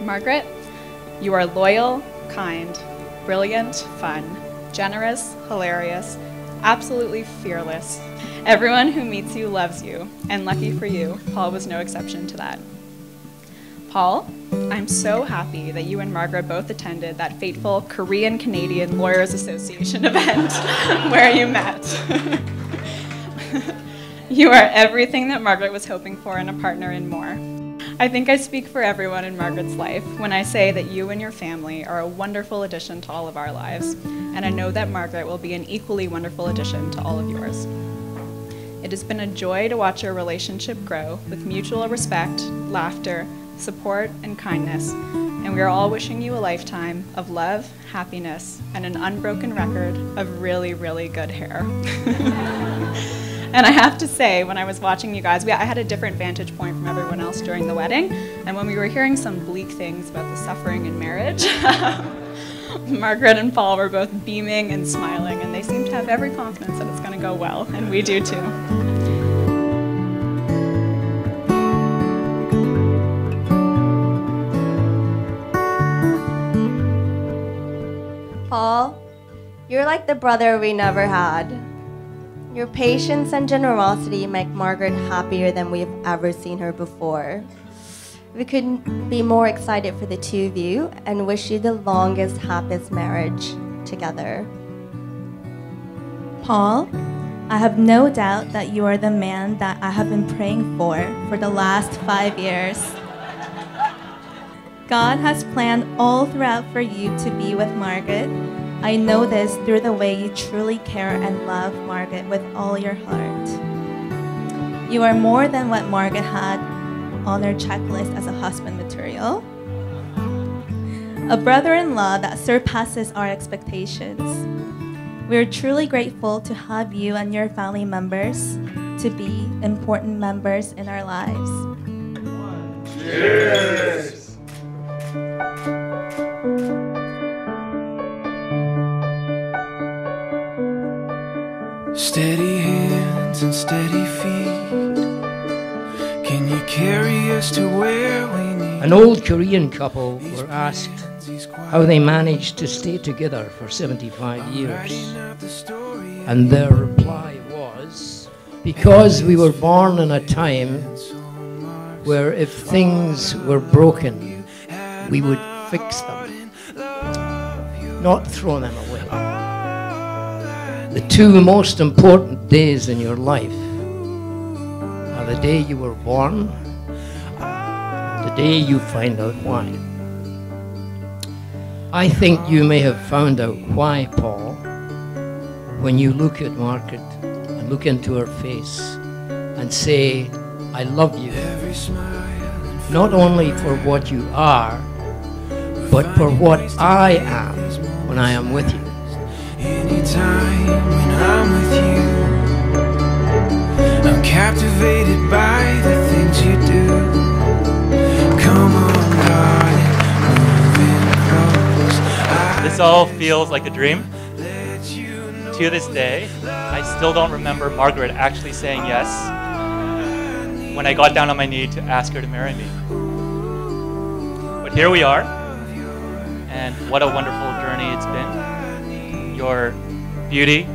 Margaret, you are loyal, kind, brilliant, fun, generous, hilarious, absolutely fearless. Everyone who meets you loves you, and lucky for you, Paul was no exception to that. Paul, I'm so happy that you and Margaret both attended that fateful Korean Canadian Lawyers Association event where you met. you are everything that Margaret was hoping for in a partner and more. I think I speak for everyone in Margaret's life when I say that you and your family are a wonderful addition to all of our lives, and I know that Margaret will be an equally wonderful addition to all of yours. It has been a joy to watch your relationship grow with mutual respect, laughter, support, and kindness, and we are all wishing you a lifetime of love, happiness, and an unbroken record of really, really good hair. and I have to say, when I was watching you guys, we, I had a different vantage point from everyone else during the wedding, and when we were hearing some bleak things about the suffering in marriage, Margaret and Paul were both beaming and smiling, and they seemed to have every confidence that it's going to go well, and we do too. Paul, you're like the brother we never had. Your patience and generosity make Margaret happier than we've ever seen her before. We couldn't be more excited for the two of you and wish you the longest, happiest marriage together. Paul, I have no doubt that you are the man that I have been praying for for the last five years. God has planned all throughout for you to be with Margaret. I know this through the way you truly care and love Margaret with all your heart. You are more than what Margaret had on her checklist as a husband material. A brother in law that surpasses our expectations. We are truly grateful to have you and your family members to be important members in our lives. Cheers! Steady hands and steady feet. Can you carry us to where we need? An old Korean couple were asked how they managed to stay together for 75 years. And their reply was because we were born in a time where if things were broken, we would fix them, not throw them away. The two most important days in your life are the day you were born, the day you find out why. I think you may have found out why, Paul, when you look at Margaret and look into her face and say, I love you, not only for what you are, but for what I am when I am with you. Anytime when I'm with you, I'm captivated by the things you do. Come on, darling, moving close. This all feels like a dream. To this day, I still don't remember Margaret actually saying yes when I got down on my knee to ask her to marry me. But here we are, and what a wonderful journey it's been. Your beauty,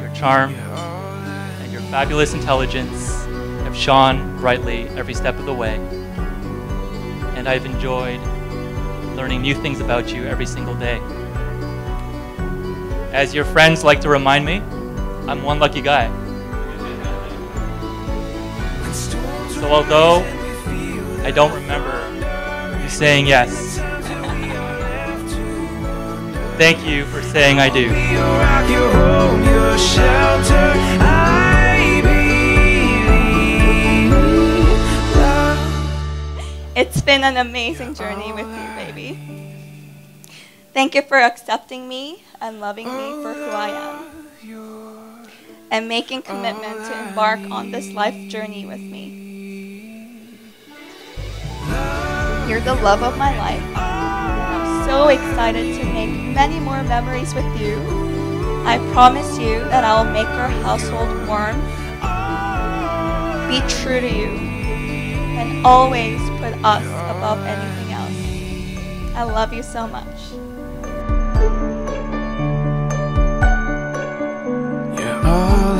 your charm, and your fabulous intelligence have shone brightly every step of the way. And I've enjoyed learning new things about you every single day. As your friends like to remind me, I'm one lucky guy. So although I don't remember you saying yes, thank you for saying I do. It's been an amazing journey with you, baby. Thank you for accepting me and loving me for who I am. And making commitment to embark on this life journey with me. You're the love of my life. So excited to make many more memories with you. I promise you that I will make our household warm, be true to you, and always put us above anything else. I love you so much. All